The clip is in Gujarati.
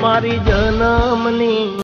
મારી જનમની